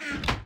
Ah.